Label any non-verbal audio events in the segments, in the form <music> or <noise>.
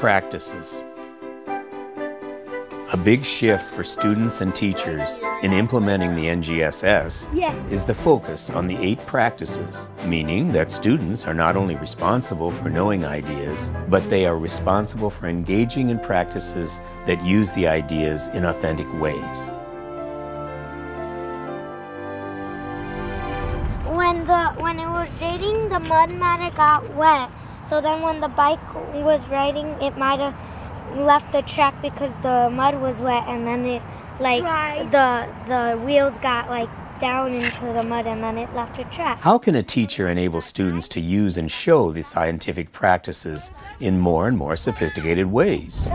practices. A big shift for students and teachers in implementing the NGSS Yes. is the focus on the eight practices, meaning that students are not only responsible for knowing ideas, but they are responsible for engaging in practices that use the ideas in authentic ways. when the when it was raining, the mud have got wet. So then, when the bike was riding, it might have left the track because the mud was wet, and then it like the the wheels got like down into the mud, and then it left a track. How can a teacher enable students to use and show the scientific practices in more and more sophisticated ways?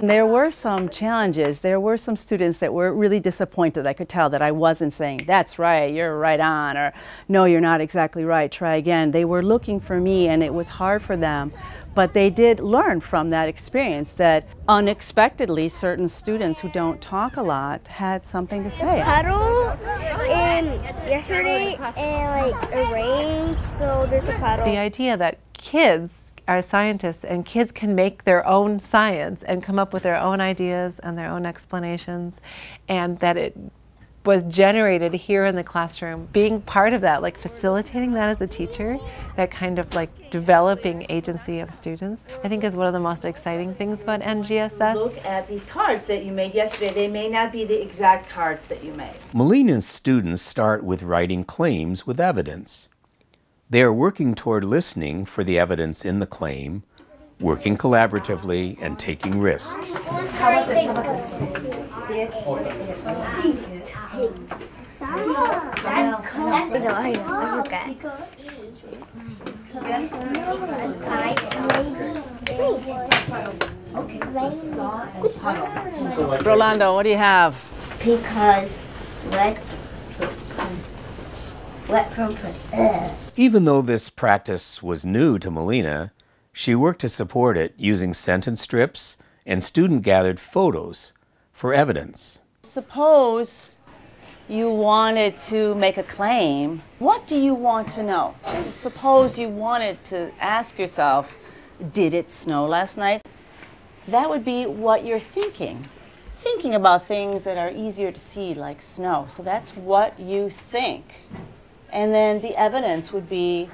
There were some challenges. There were some students that were really disappointed. I could tell that I wasn't saying, that's right, you're right on, or no, you're not exactly right, try again. They were looking for me, and it was hard for them. But they did learn from that experience that unexpectedly, certain students who don't talk a lot had something to say. puddle and yesterday and like it rained, so there's a puddle. The idea that kids are scientists and kids can make their own science and come up with their own ideas and their own explanations, and that it was generated here in the classroom. Being part of that, like facilitating that as a teacher, that kind of like developing agency of students, I think is one of the most exciting things about NGSS. Look at these cards that you made yesterday. They may not be the exact cards that you made. Molina's students start with writing claims with evidence. They are working toward listening for the evidence in the claim, working collaboratively, and taking risks. Rolando, what do you have? Because wet wet from ugh. Even though this practice was new to Molina, she worked to support it using sentence strips and student gathered photos for evidence. Suppose you wanted to make a claim. What do you want to know? So suppose you wanted to ask yourself, did it snow last night? That would be what you're thinking. Thinking about things that are easier to see, like snow. So that's what you think. And then the evidence would be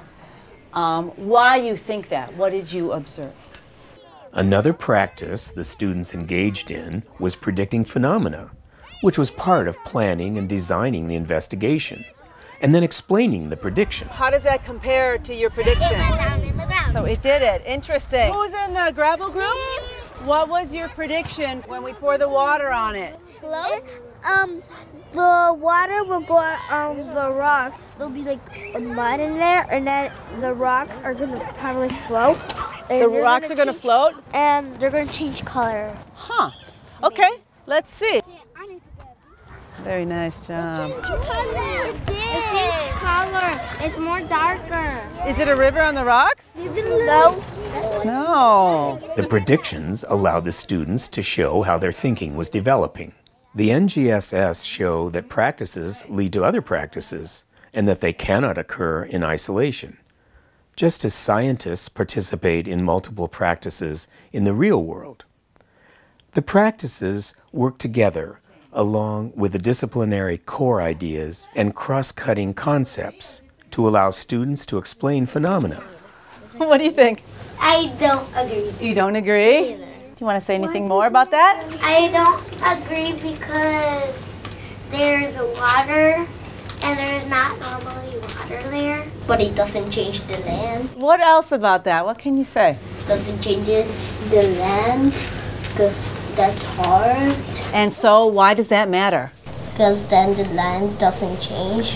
um, why you think that. What did you observe? Another practice the students engaged in was predicting phenomena, which was part of planning and designing the investigation, and then explaining the predictions. How does that compare to your prediction? down in the ground. So it did it. Interesting. Who's in the gravel group? What was your prediction when we pour the water on it? float. Um, the water will go on the rocks. There'll be like mud in there, and then the rocks are gonna probably float. And The they're rocks are going to change- float? and they're gonna change color. Huh. Okay, let's see. Very nice job. It changed color. It's more darker. Is it a river on the rocks? No. No. The predictions allowed the students to show how their thinking was developing. The NGSS show that practices lead to other practices and that they cannot occur in isolation. Just as scientists participate in multiple practices in the real world. The practices work together along with the disciplinary core ideas and cross cutting concepts to allow students to explain phenomena. What do you think? I don't agree. You don't agree? Do you want to say anything more about that? I don't agree because there's water and there's not normally water there. But it doesn't change the land. What else about that? What can you say? Doesn't changes the land because that's hard. And so, why does that matter? Because then the land doesn't change.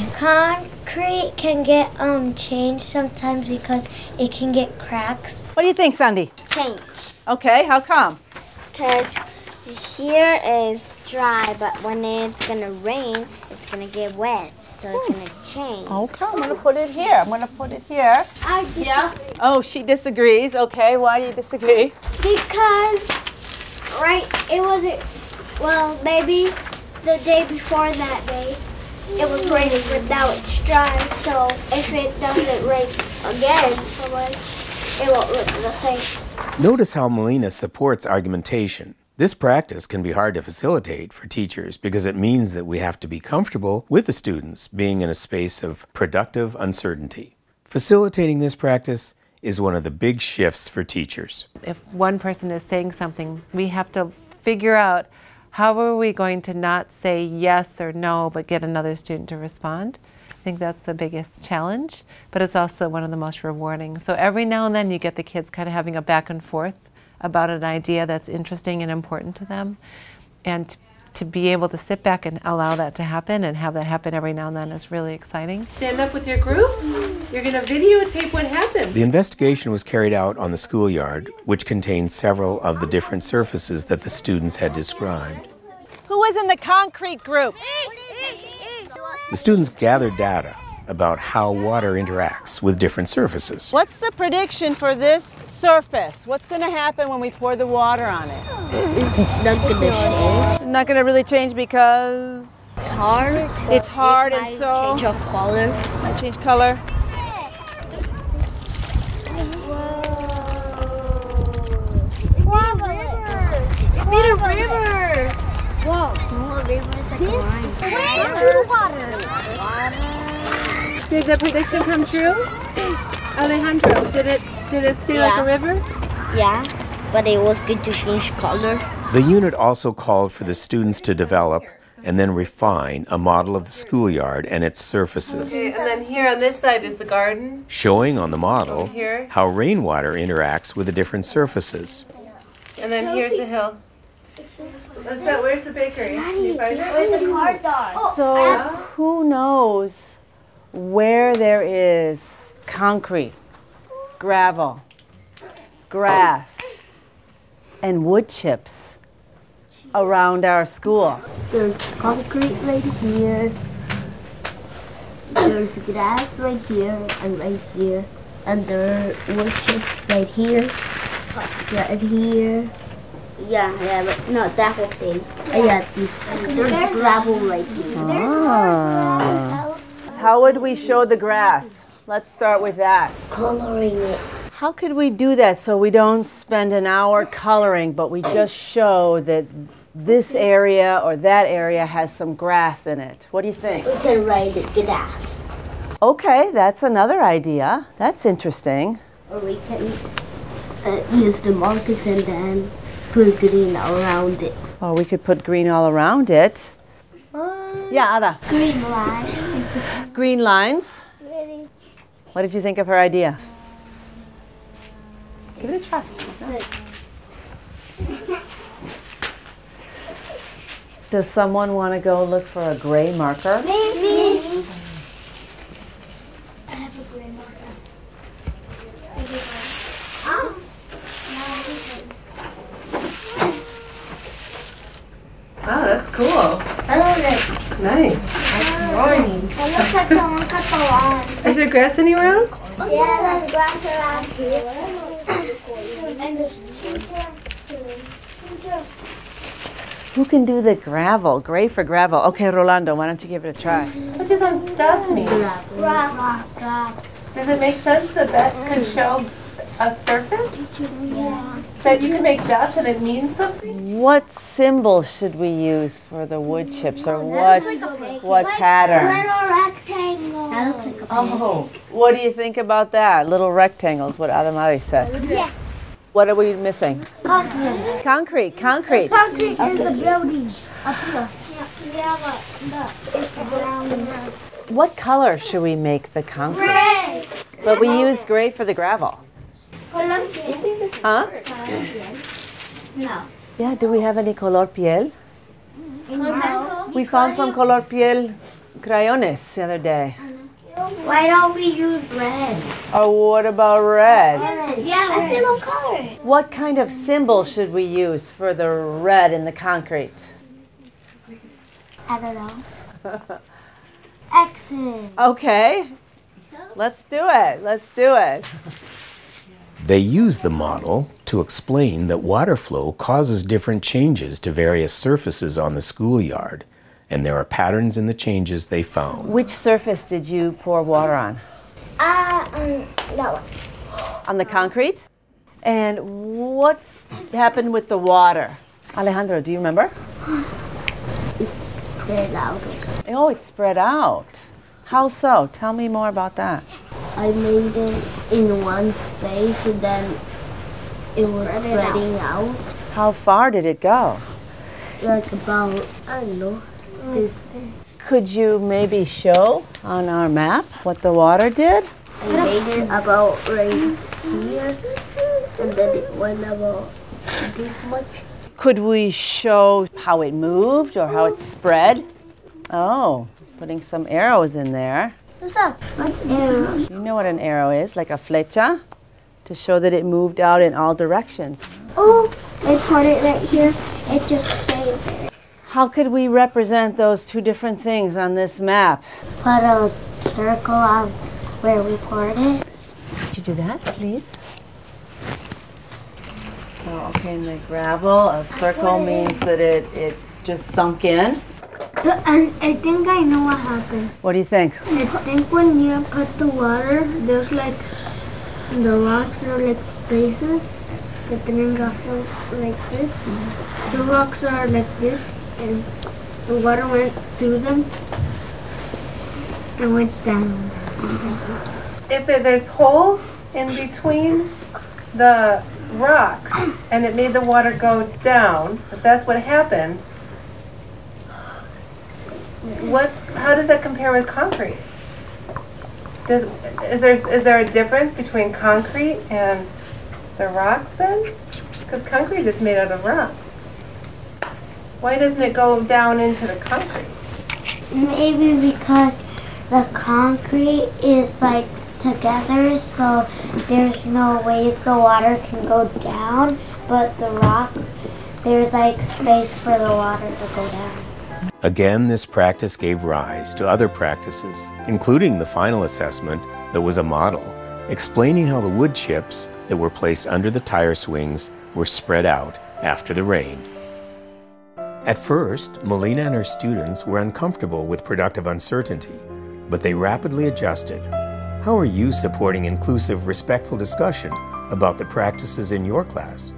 Concrete can get um changed sometimes because it can get cracks. What do you think, Sandy? Change. Okay, how come? Because here is dry, but when it's gonna rain, it's gonna get wet, so it's gonna change. Okay, I'm going to put it here. I'm going to put it here. I Yeah? Oh, she disagrees. Okay, why do you disagree? Because, right, it wasn't, well, maybe the day before that day, it was raining, but now it's dry, so if it doesn't rain again so much, it won't look, the same. Notice how Melina supports argumentation. This practice can be hard to facilitate for teachers because it means that we have to be comfortable with the students being in a space of productive uncertainty. Facilitating this practice is one of the big shifts for teachers. If one person is saying something, we have to figure out how are we going to not say yes or no, but get another student to respond. I think that's the biggest challenge, but it's also one of the most rewarding. So every now and then you get the kids kind of having a back and forth about an idea that's interesting and important to them. And to be able to sit back and allow that to happen and have that happen every now and then is really exciting. Stand up with your group. You're going to videotape what happened. The investigation was carried out on the schoolyard, which contained several of the different surfaces that the students had described. Who was in the concrete group? The students gathered data about how water interacts with different surfaces. What's the prediction for this surface? What's going to happen when we pour the water on it? It's not gonna change. Not going to really change because It's hard. it's hard it and so Change of color. might change color. Wow, river. It made a river. Whoa. No, a river is like a line. Where water? Did the prediction come true? Alejandro, did it did it stay like a river? Yeah, but it was good to change color. The unit also called for the students to develop and then refine a model of the schoolyard and its surfaces, Okay, and then here on this side is the garden. showing on the model Here. how rainwater interacts with the different surfaces. And then here's the hill. What's that? Where's the bakery? Can you find it? Where the cars are. So oh, who knows where there is concrete, gravel, grass, and wood chips around our school? There's concrete right here. There's grass right here and right here. And there are wood chips right here. Right here. Yeah, yeah, but no, that whole thing. I got these. There's gravel right here. Ah. How would we show the grass? Let's start with that. Coloring it. How could we do that so we don't spend an hour coloring, but we just show that this area or that area has some grass in it? What do you think? We can write it grass. Okay, that's another idea. That's interesting. Or we can uh, use the markers and then put green around it. Oh, we could put green all around it. Yeah, Ada. Green line. Green lines. Really What did you think of her idea? Give it a try. good. Does someone want to go look for a gray marker? Me. me. I have a gray marker. Oh, that's cool. Hello there. Nice. Morning. It looks like someone cut the lawn. Is there grass anywhere else? Yeah, there's grass around here. And there's ginger. Ginger. Who can do the gravel? Gray for gravel. Okay, Rolando, why don't you give it a try? What do the dots mean? Rock. Rock. Does it make sense that that could show a surface? Yeah. That you can make dots and it means something? What symbol should we use for the wood chips or what what pattern? Little rectangle. Like Oh, what do you think about that? Little rectangles, what Adamari said. Yes. What are we missing? Concrete. Concrete, concrete. Concrete is the building up here. Yeah, yeah but it's brown. What color should we make the concrete? Red. But we used gray for the gravel. Huh? No. Yeah, do we have any color piel? No. We found some color piel crayones the other day. Why don't we use red? Oh, what about red? Yeah, that's the little color. What kind of symbol should we use for the red in the concrete? I don't know. <laughs> Exit. Okay, let's do it. Let's do it. They use the model to explain that water flow causes different changes to various surfaces on the schoolyard, and there are patterns in the changes they found. Which surface did you pour water on? Ah, um, that one. On the concrete? And what happened with the water? Alejandro, do you remember? It's spread out. Oh, it spread out. How so? Tell me more about that. I made it in one space and then it was spreading out. How far did it go? Like about, I don't know, this Could you maybe show on our map what the water did? I made it about right here and then it went about this much. Could we show how it moved or how it spread? Oh, putting some arrows in there. What's that? What's arrows? You know what an arrow is, like a flecha, to show that it moved out in all directions. Oh, I put it right here. It just stayed there. How could we represent those two different things on this map? Put a circle on where we poured it. Could you do that, please? So, okay, in the gravel, a circle means that it, it just sunk in. And I think I know what happened. What do you think? I think when you put the water, there's like the rocks are like spaces then got filled like this. The rocks are like this, and the water went through them and went down. If there's holes in between the rocks and it made the water go down, if that's what happened, what's how does that compare with concrete? Does is there is there a difference between concrete and the rocks then? Because concrete is made out of rocks. Why doesn't it go down into the concrete? Maybe because the concrete is like together, so there's no ways the water can go down, but the rocks, there's like space for the water to go down. Again, this practice gave rise to other practices, including the final assessment that was a model, explaining how the wood chips that were placed under the tire swings were spread out after the rain. At first, Molina and her students were uncomfortable with productive uncertainty, but they rapidly adjusted. How are you supporting inclusive, respectful discussion about the practices in your class?